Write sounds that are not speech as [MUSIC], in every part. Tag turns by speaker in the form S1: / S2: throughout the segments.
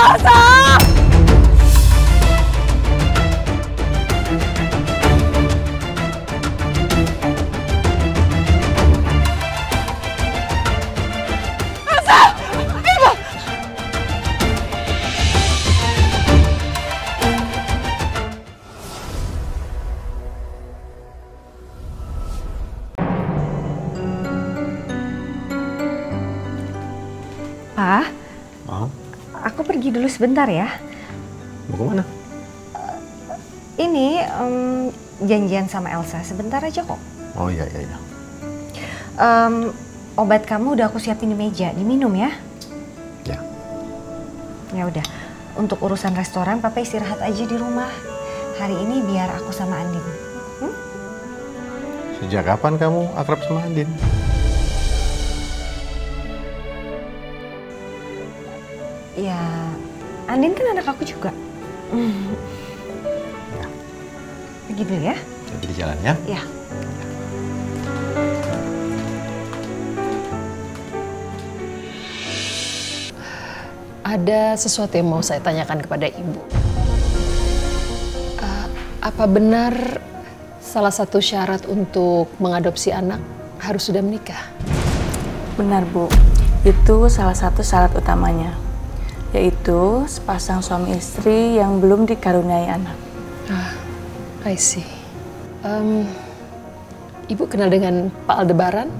S1: Elsa! Elsa!
S2: Dulu sebentar ya.
S3: Mau ke mana?
S2: Ini em, janjian sama Elsa sebentar aja kok.
S3: Oh iya iya iya.
S2: Em, obat kamu udah aku siapin di meja, diminum ya.
S3: Ya.
S2: Ya udah. Untuk urusan restoran, Papa istirahat aja di rumah. Hari ini biar aku sama Andin.
S3: Sejak kapan kamu akrab sama Andin?
S2: Ya, Andin kan anak aku juga. [LAUGHS]
S3: Ya.
S2: Pergi dulu ya.
S3: Jadi di jalan ya.
S2: Ya.
S4: Ada sesuatu yang mau saya tanyakan kepada ibu. Eh, apa benar salah satu syarat untuk mengadopsi anak harus sudah menikah?
S5: Benar, Bu. Itu salah satu syarat utamanya, yaitu sepasang suami istri yang belum dikaruniai anak.
S4: Ah, I see. Em, ibu kenal dengan Pak Aldebaran?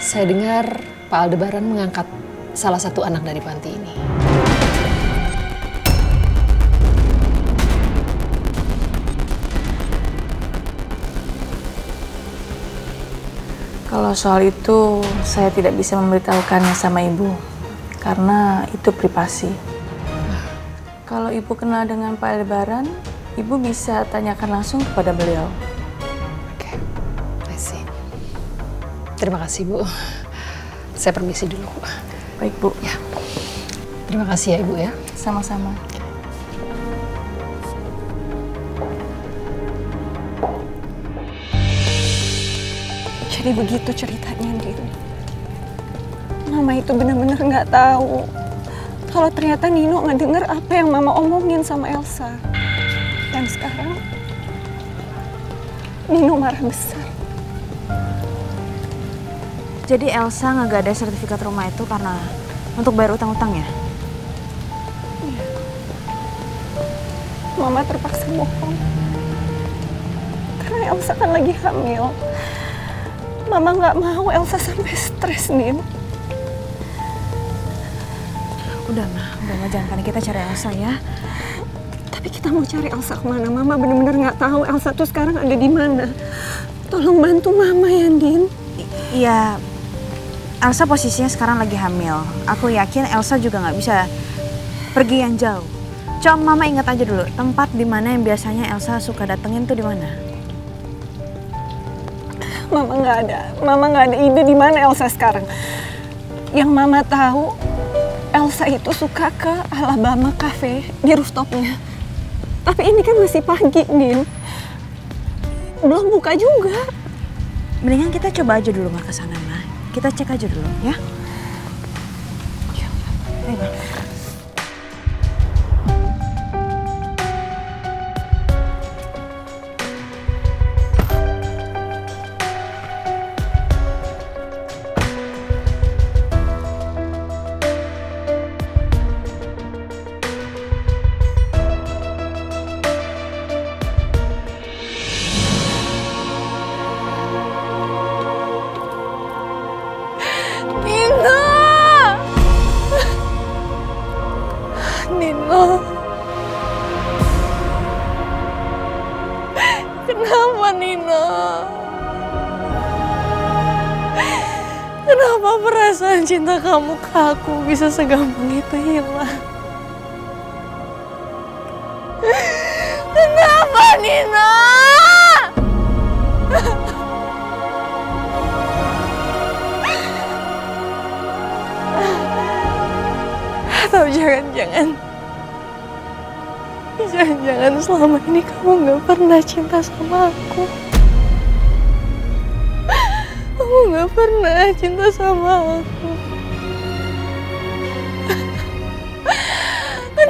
S4: Saya dengar Pak Aldebaran mengangkat salah satu anak dari panti ini.
S5: Kalau soal itu, saya tidak bisa memberitahukannya sama ibu, karena itu privasi. Kalau ibu kenal dengan Pak Aldebaran, ibu bisa tanyakan langsung kepada beliau.
S4: Oke, I see. Terima kasih, Bu. Saya permisi dulu.
S5: Baik, Bu.
S4: Ya. Terima kasih ya, Ibu ya.
S5: Sama-sama.
S1: Jadi begitu ceritanya, Andin. Mama itu benar-benar nggak tahu kalau ternyata Nino nggak denger apa yang Mama omongin sama Elsa. Dan sekarang Nino marah besar.
S6: Jadi Elsa nggak ada sertifikat rumah itu karena untuk bayar utang-utangnya?
S1: Mama terpaksa bohong. Karena Elsa kan lagi hamil. Mama nggak mau Elsa sampai stres, Nin.
S6: Udah mah, udah mah jangan panik kita cari Elsa ya.
S1: Tapi kita mau cari Elsa ke mana? Mama bener-bener nggak tahu Elsa tuh sekarang ada di mana. Tolong bantu Mama ya, Din.
S6: Iya, Elsa posisinya sekarang lagi hamil. Aku yakin Elsa juga nggak bisa pergi yang jauh. Coba Mama ingat aja dulu tempat di mana yang biasanya Elsa suka datengin tuh di mana.
S1: Mama nggak ada. Mama nggak ada ide di mana Elsa sekarang. Yang Mama tahu, Elsa itu suka ke Alabama Cafe di rooftopnya. Tapi ini kan masih pagi, Din. Belum buka juga.
S6: Mendingan kita coba aja dulu mah ke sana mah. Kita cek aja dulu ya. Ayo, Ma.
S1: Cinta kamu ke aku bisa segampang itu hilang? Kenapa Nino? Atau jangan-jangan Jangan-jangan selama ini kamu gak pernah cinta sama aku Kamu gak pernah cinta sama aku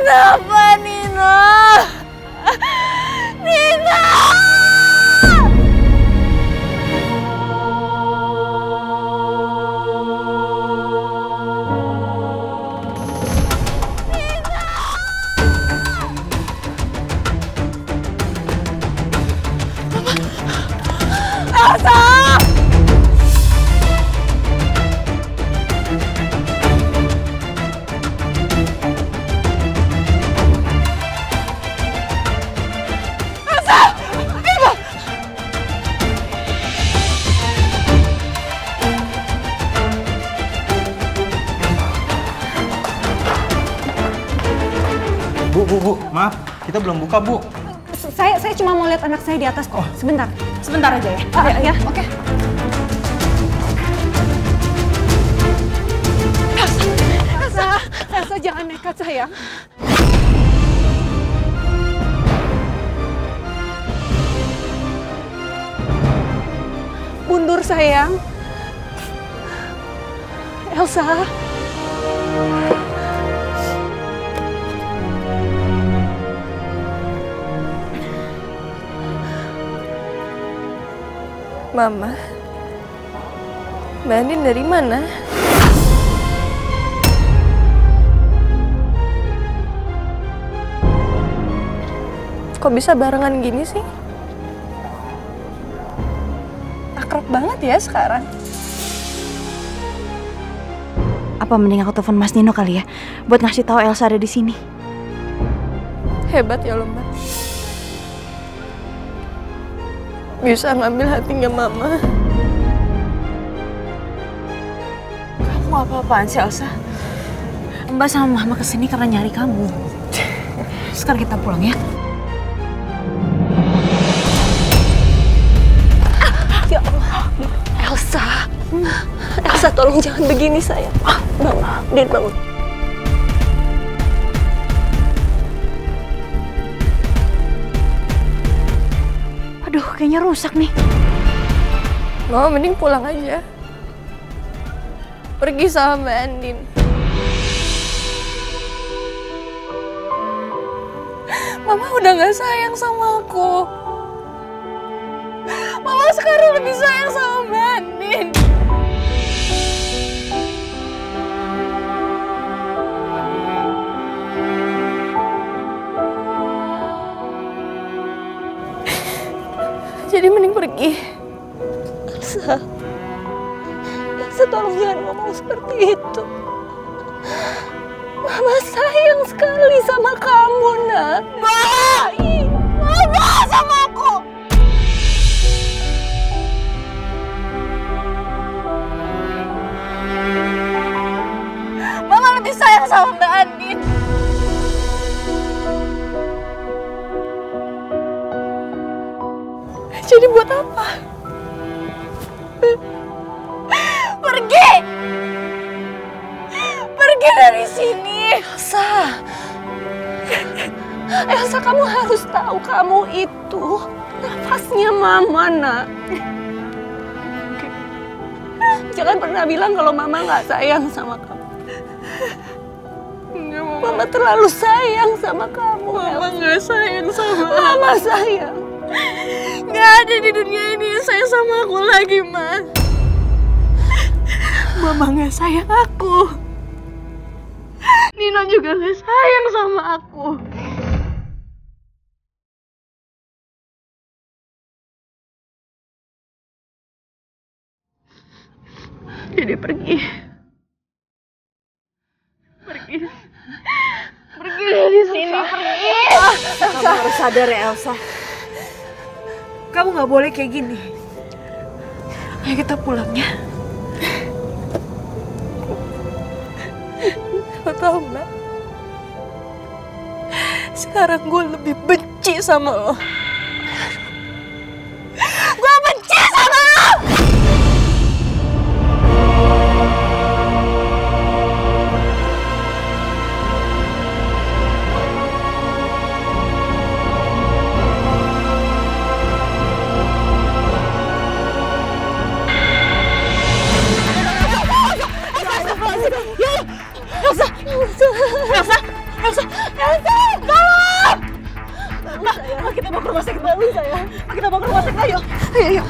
S5: Kenapa Nino? [LAUGHS] Nino!
S7: Maaf, kita belum buka, Bu.
S1: Saya saya cuma mau lihat anak saya di atas kok. Sebentar.
S6: Sebentar aja ya.
S1: Ah, ya, oke. Elsa, Elsa jangan nekat sayang. Mundur sayang. Elsa.
S5: Mama, Mbak Andin dari mana? Kok bisa barengan gini sih? Akrab banget ya sekarang.
S6: Apa mending aku telepon Mas Nino kali ya buat ngasih tahu Elsa ada di sini.
S5: Hebat ya lo mbak. Bisa ngambil hatinya mama.
S6: Kamu apa-apaan sih Elsa? Mbak sama Mama ke sini karena nyari kamu. Sekarang kita pulang ya.
S1: Ya Allah. Elsa. Elsa tolong jangan begini sayang. Bangun, Din bangun.
S6: Kayaknya rusak nih.
S5: Mama mending pulang aja. Pergi sama Mbak Andin. Mama udah gak sayang sama aku. Mama sekarang lebih sayang sama Mbak Andin. Jadi mending pergi.
S1: Elsa. Elsa tolong jangan ngomong seperti itu. Mama sayang sekali sama kamu, nak. Ma! [LAUGHS]
S5: Pergi! Pergi dari sini!
S1: Elsa. [LAUGHS] Elsa, kamu harus tahu kamu itu nafasnya mama, nak. [LAUGHS] Jangan pernah bilang kalau mama nggak sayang sama kamu. Mama terlalu sayang sama kamu. Mama nggak sayang sama Mama sayang.
S5: Gak ada di dunia ini sayang sama aku lagi, Ma.
S1: Mama nggak sayang aku.
S5: Nino juga gak sayang sama aku. Jadi pergi. Pergi. Pergi dari sini, pergi.
S6: Kamu harus sadar ya Elsa. Kamu nggak boleh kayak gini. Ayo kita pulang ya.
S5: Lo tau mbak? Sekarang gue lebih benci sama lo.
S1: Sayang. Kita bawa ke rumah sakit, ayo. Ayo, ayo.